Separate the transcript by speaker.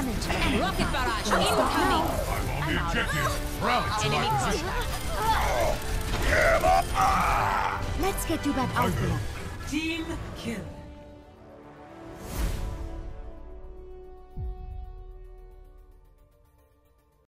Speaker 1: damage.
Speaker 2: Rocket barrage incoming.
Speaker 3: I'm on the objective. Rally to
Speaker 2: Enemy
Speaker 3: my
Speaker 2: contact.
Speaker 1: Let's get you back out there.
Speaker 4: Team kill.